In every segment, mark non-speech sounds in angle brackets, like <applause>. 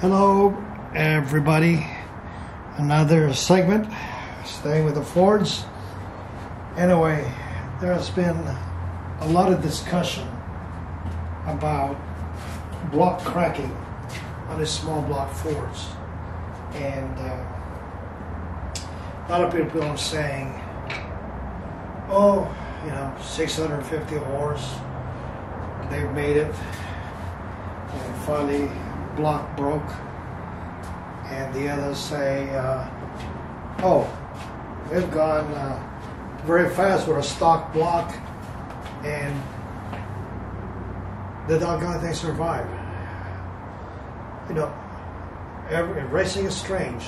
Hello, everybody. Another segment, staying with the Fords. Anyway, there's been a lot of discussion about block cracking on these small block Fords. And uh, a lot of people are saying, oh, you know, 650 horse, they've made it. And finally, block broke. And the others say, uh, oh, we've gone uh, very fast with a stock block, and the doggone thing survived. You know, every, racing is strange.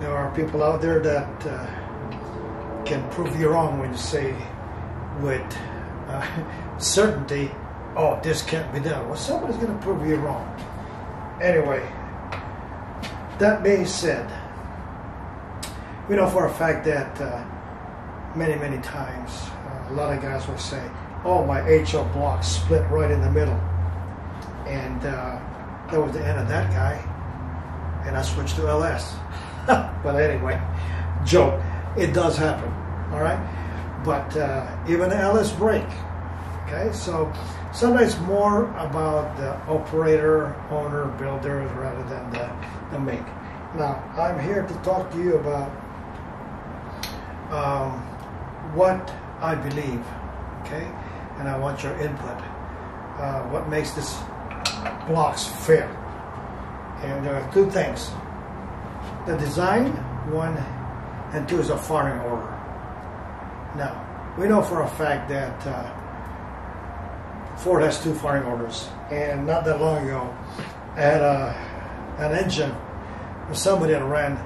There are people out there that uh, can prove you wrong when you say with uh, <laughs> certainty, oh, this can't be done. Well, somebody's going to prove you wrong. Anyway, that being said, we know for a fact that uh, many, many times uh, a lot of guys will say, oh, my HO block split right in the middle. And uh, that was the end of that guy. And I switched to LS. <laughs> but anyway, joke. It does happen. All right. But uh, even the LS break. Okay. So sometimes more about the operator, owner, builder rather than the, the make. Now, I'm here to talk to you about um, what I believe. Okay. And I want your input. Uh, what makes this blocks fair? And there are two things the design, one, and two is a firing order. Now, we know for a fact that uh, Ford has two firing orders, and not that long ago, I had a, an engine with somebody that ran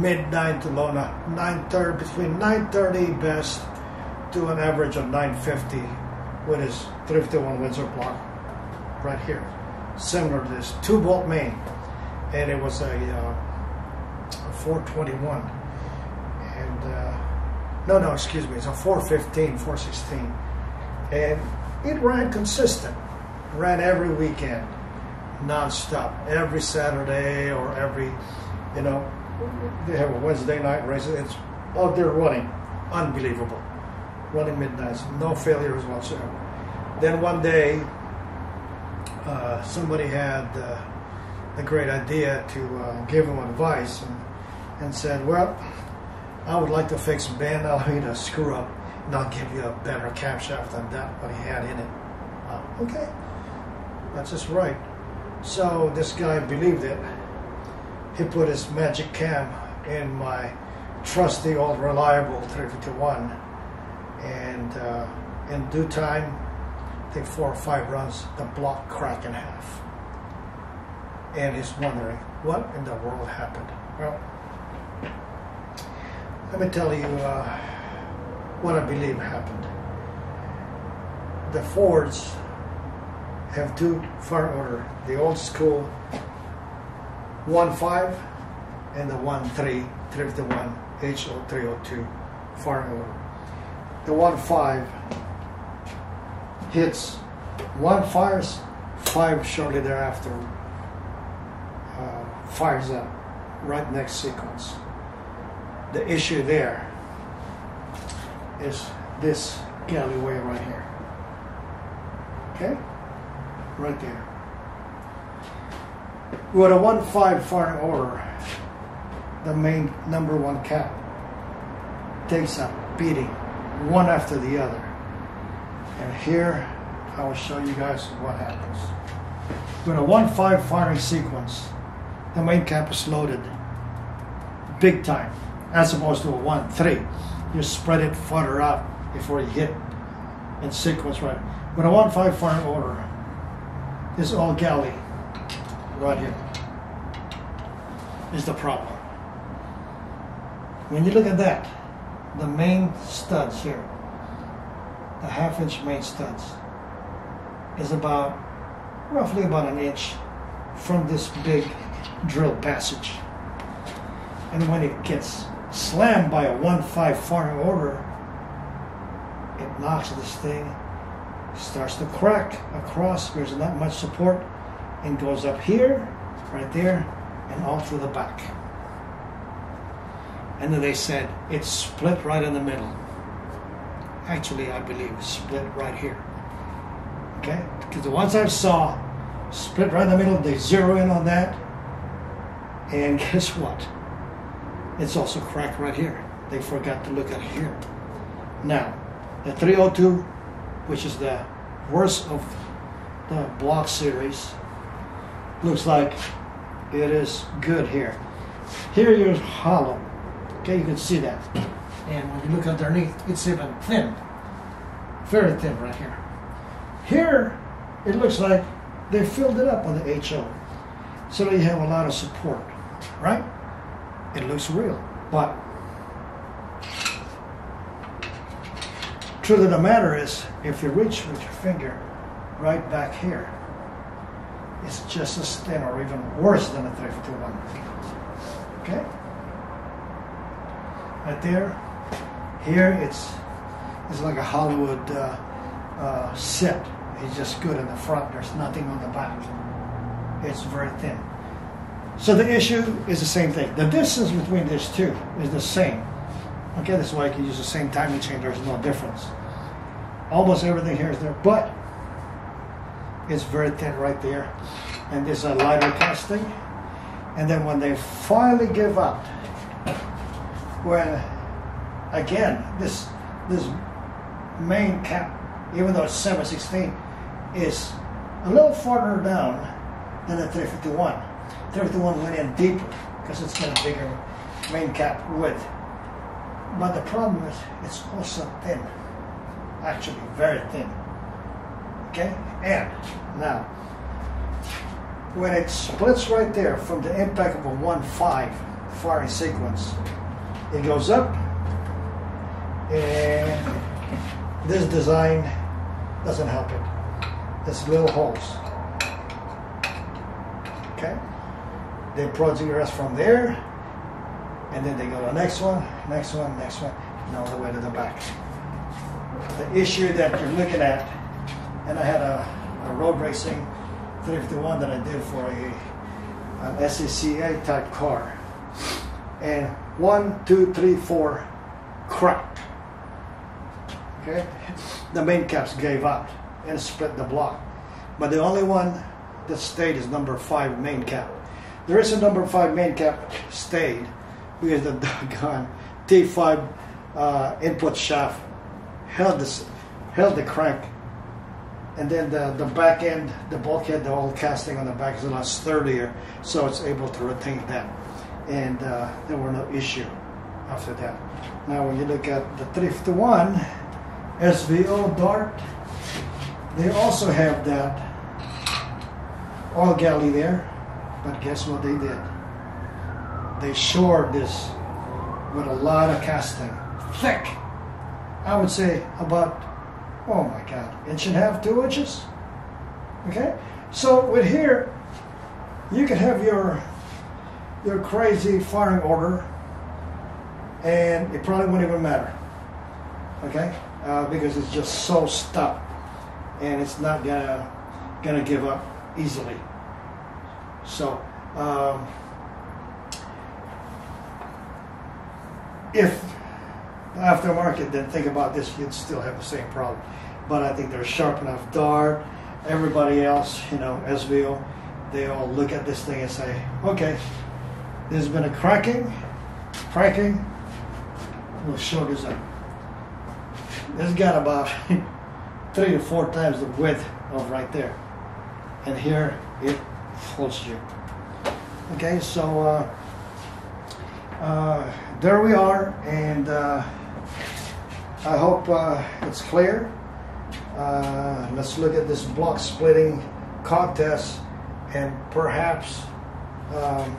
mid 9 to low 930, between 930 best to an average of 950 with his 351 Windsor block right here. Similar to this, two bolt main, and it was a uh, 421. And, uh, no, no, excuse me, it's a 415, 416. And it ran consistent, ran every weekend, nonstop, every Saturday or every, you know, they have a Wednesday night race. It's out there running, unbelievable, running midnights, no failures whatsoever. Then one day, uh, somebody had uh, a great idea to uh, give him advice, and and said, well, I would like to fix Ben Alameda screw up I'll give you a better camshaft than that what he had in it. Uh, okay, that's just right. So this guy believed it. He put his magic cam in my trusty old reliable 351 and uh, in due time, I think four or five runs, the block cracked in half. And he's wondering, what in the world happened? Well, let me tell you uh, what I believe happened. The Fords have two fire order, the old school 1-5 and the 1-3, 351 HO302 fire order. The 1-5 hits one fires, five shortly thereafter uh, fires up right next sequence the issue there is this galleyway right here. Okay? Right there. With a 1-5 firing order, the main number one cap takes a beating one after the other. And here I will show you guys what happens. With a 1-5 firing sequence, the main cap is loaded big time as opposed to a 1 3. You spread it further out before you hit in sequence right. With a 1 5 firing order, this oil galley right here is the problem. When you look at that, the main studs here, the half inch main studs, is about roughly about an inch from this big drill passage. And when it gets slammed by a 1-5 firing order, it knocks this thing, starts to crack across, there's not much support, and goes up here right there, and all through the back. And then they said it's split right in the middle. Actually, I believe split right here. Okay? Because the ones I saw split right in the middle, they zero in on that. And <laughs> guess what? It's also cracked right here. They forgot to look at here. Now, the 302, which is the worst of the block series, looks like it is good here. Here you're hollow. Okay, you can see that. And when you look underneath, it's even thin. Very thin right here. Here, it looks like they filled it up on the HO. So you have a lot of support, right? It looks real. But truth of the matter is, if you reach with your finger right back here, it's just as thin or even worse than a 351. Okay? Right there. Here it's it's like a Hollywood uh, uh, set. It's just good in the front. There's nothing on the back. It's very thin. So the issue is the same thing. The distance between these two is the same. Okay, that's why I can use the same timing chain. There's no difference. Almost everything here is there, but it's very thin right there. And this is a lighter casting. And then when they finally give up, when again this this main cap, even though it's 716, is a little farther down than the 351. 351 went in deeper because it's got a bigger main cap width. But the problem is it's also thin, actually very thin. Okay, and now when it splits right there from the impact of a 1-5 firing sequence, it goes up and this design doesn't help it. There's little holes. Okay? They rest from there, and then they go to the next one, next one, next one, and all the way to the back. The issue that you're looking at, and I had a, a road racing 351 that I did for a an SCCA type car, and one, two, three, four, cracked. Okay, the main caps gave out and split the block, but the only one that stayed is number five main cap. There is a number five main cap stayed because the <laughs> doggone T5 uh, input shaft held this held the crank, and then the the back end, the bulkhead, the old casting on the back is a lot sturdier, so it's able to retain that, and uh, there were no issue after that. Now, when you look at the 351 SVO Dart, they also have that oil galley there, but guess what they did? They shored this with a lot of casting, thick. I would say about, oh my God, inch and a half, two inches. Okay, so with here, you can have your your crazy firing order, and it probably wouldn't even matter. Okay, uh, because it's just so stuck, and it's not gonna gonna give up easily. So, um, if the aftermarket didn't think about this, you'd still have the same problem. But I think they're sharp enough. Dart, everybody else, you know, SVO, they all look at this thing and say, okay, there's been a cracking, cracking, we'll show this up. It's got about <laughs> three to four times the width of right there. And here it holds you. Okay, so uh, uh, there we are, and uh, I hope uh, it's clear. Uh, let's look at this block splitting contest and perhaps um,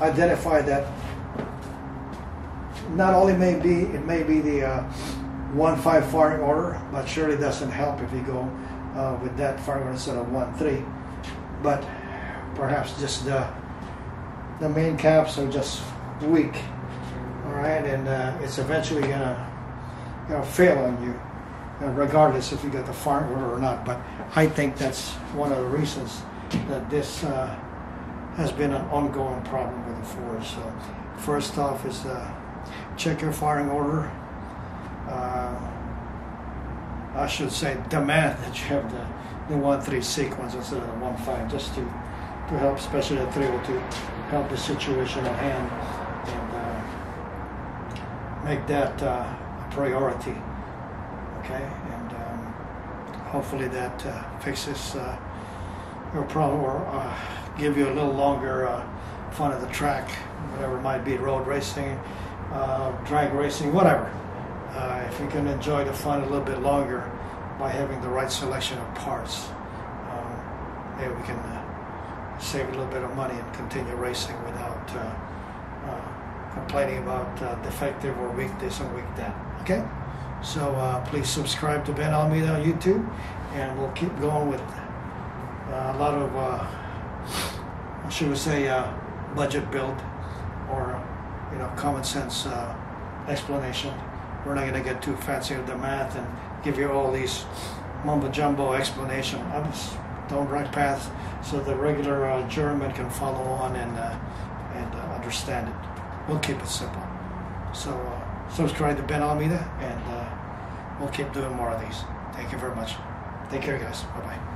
identify that not only may be it may be the uh, one five firing order, but surely doesn't help if you go uh, with that firing order instead of one three. But perhaps just the the main caps are just weak, all right, and uh, it's eventually gonna fail on you, uh, regardless if you got the firing order or not. But I think that's one of the reasons that this uh, has been an ongoing problem with the Ford. So, first off is uh, check your firing order. I should say demand that you have the, the one three sequence instead of the one five, just to to help, especially the 302, help the situation at hand and uh, make that uh, a priority. Okay, and um, hopefully that uh, fixes uh, your problem or uh, give you a little longer uh, fun of the track, whatever it might be, road racing, drag racing, whatever. Uh, if you can enjoy the fun a little bit longer by having the right selection of parts, um, we can uh, save a little bit of money and continue racing without uh, uh, complaining about uh, defective or weak this or weak that. Okay? So please subscribe to Ben Alameda on YouTube, and we'll keep going with a lot of, should we say, budget build or you know common sense uh, explanation. We're not going to get too fancy with the math and give you all these mumbo jumbo explanation. I'm just don't right path so the regular uh, German can follow on and uh, and uh, understand it. We'll keep it simple. So uh, subscribe to Ben Alameda, and uh, we'll keep doing more of these. Thank you very much. Take care, guys. Bye bye.